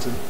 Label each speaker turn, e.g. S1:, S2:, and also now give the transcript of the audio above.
S1: to